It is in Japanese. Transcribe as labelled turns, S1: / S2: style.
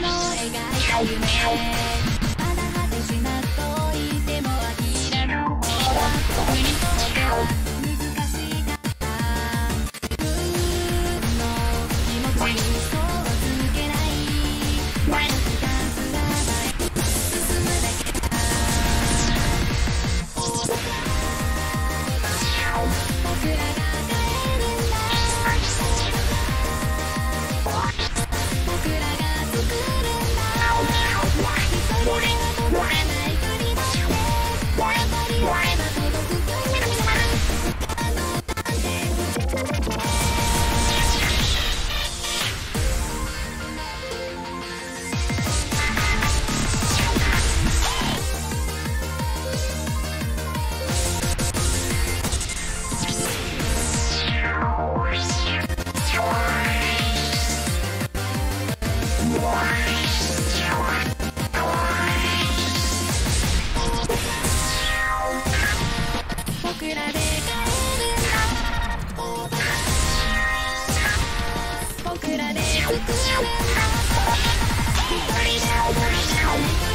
S1: の描いた夢。僕らで帰るんだ。僕らで作るんだ。一人では届かない